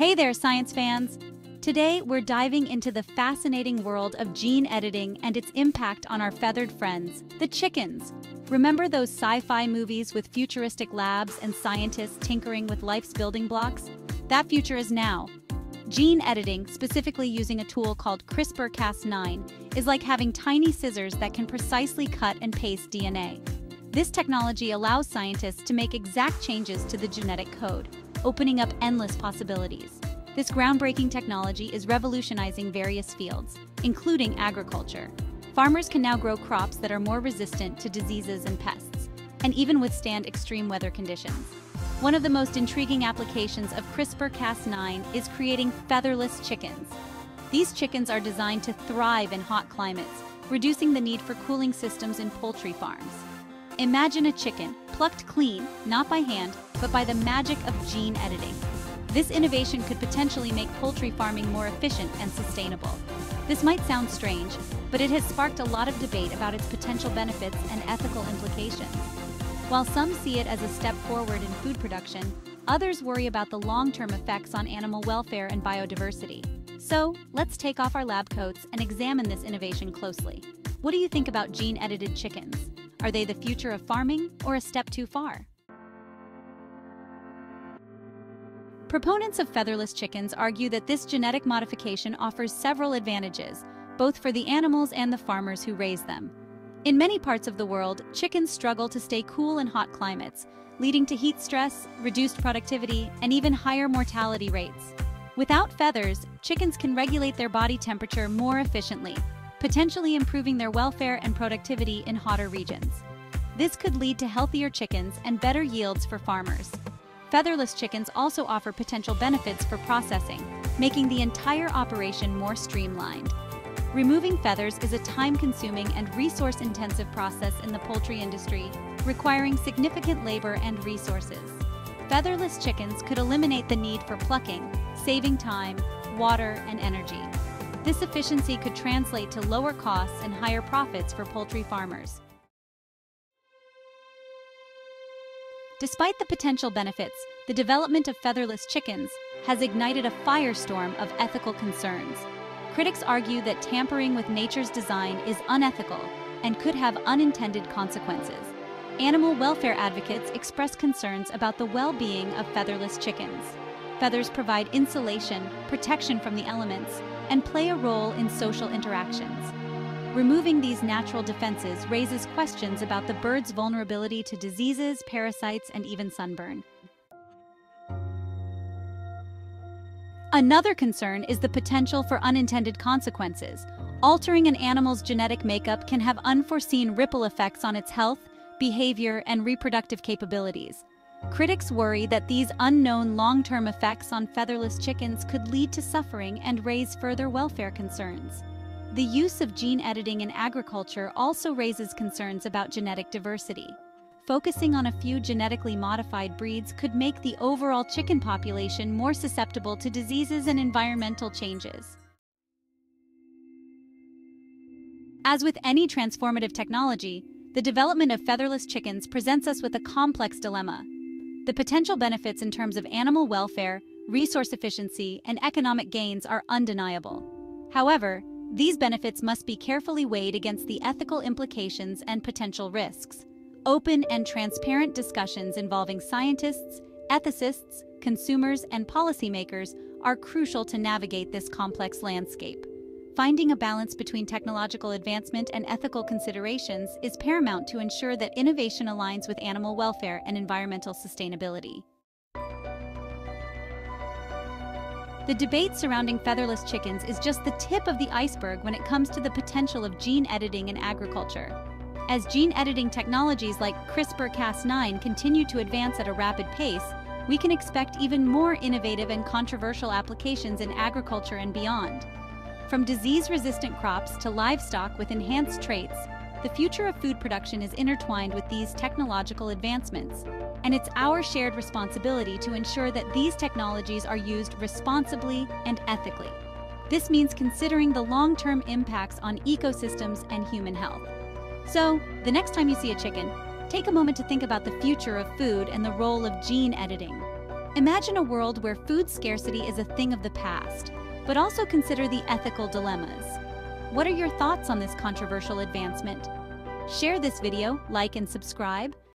Hey there, science fans! Today, we're diving into the fascinating world of gene editing and its impact on our feathered friends, the chickens. Remember those sci-fi movies with futuristic labs and scientists tinkering with life's building blocks? That future is now. Gene editing, specifically using a tool called CRISPR-Cas9, is like having tiny scissors that can precisely cut and paste DNA. This technology allows scientists to make exact changes to the genetic code, opening up endless possibilities. This groundbreaking technology is revolutionizing various fields, including agriculture. Farmers can now grow crops that are more resistant to diseases and pests, and even withstand extreme weather conditions. One of the most intriguing applications of CRISPR-Cas9 is creating featherless chickens. These chickens are designed to thrive in hot climates, reducing the need for cooling systems in poultry farms. Imagine a chicken, plucked clean, not by hand, but by the magic of gene editing. This innovation could potentially make poultry farming more efficient and sustainable. This might sound strange, but it has sparked a lot of debate about its potential benefits and ethical implications. While some see it as a step forward in food production, others worry about the long-term effects on animal welfare and biodiversity. So, let's take off our lab coats and examine this innovation closely. What do you think about gene-edited chickens? Are they the future of farming or a step too far? Proponents of featherless chickens argue that this genetic modification offers several advantages, both for the animals and the farmers who raise them. In many parts of the world, chickens struggle to stay cool in hot climates, leading to heat stress, reduced productivity, and even higher mortality rates. Without feathers, chickens can regulate their body temperature more efficiently, potentially improving their welfare and productivity in hotter regions. This could lead to healthier chickens and better yields for farmers. Featherless chickens also offer potential benefits for processing, making the entire operation more streamlined. Removing feathers is a time-consuming and resource-intensive process in the poultry industry, requiring significant labor and resources. Featherless chickens could eliminate the need for plucking, saving time, water, and energy. This efficiency could translate to lower costs and higher profits for poultry farmers. Despite the potential benefits, the development of featherless chickens has ignited a firestorm of ethical concerns. Critics argue that tampering with nature's design is unethical and could have unintended consequences. Animal welfare advocates express concerns about the well-being of featherless chickens. Feathers provide insulation, protection from the elements, and play a role in social interactions. Removing these natural defenses raises questions about the bird's vulnerability to diseases, parasites, and even sunburn. Another concern is the potential for unintended consequences. Altering an animal's genetic makeup can have unforeseen ripple effects on its health, behavior, and reproductive capabilities. Critics worry that these unknown long-term effects on featherless chickens could lead to suffering and raise further welfare concerns. The use of gene editing in agriculture also raises concerns about genetic diversity. Focusing on a few genetically modified breeds could make the overall chicken population more susceptible to diseases and environmental changes. As with any transformative technology, the development of featherless chickens presents us with a complex dilemma. The potential benefits in terms of animal welfare, resource efficiency, and economic gains are undeniable. However, these benefits must be carefully weighed against the ethical implications and potential risks. Open and transparent discussions involving scientists, ethicists, consumers, and policymakers are crucial to navigate this complex landscape. Finding a balance between technological advancement and ethical considerations is paramount to ensure that innovation aligns with animal welfare and environmental sustainability. The debate surrounding featherless chickens is just the tip of the iceberg when it comes to the potential of gene editing in agriculture. As gene editing technologies like CRISPR-Cas9 continue to advance at a rapid pace, we can expect even more innovative and controversial applications in agriculture and beyond. From disease-resistant crops to livestock with enhanced traits, the future of food production is intertwined with these technological advancements, and it's our shared responsibility to ensure that these technologies are used responsibly and ethically. This means considering the long-term impacts on ecosystems and human health. So, the next time you see a chicken, take a moment to think about the future of food and the role of gene editing. Imagine a world where food scarcity is a thing of the past, but also consider the ethical dilemmas. What are your thoughts on this controversial advancement? Share this video, like and subscribe,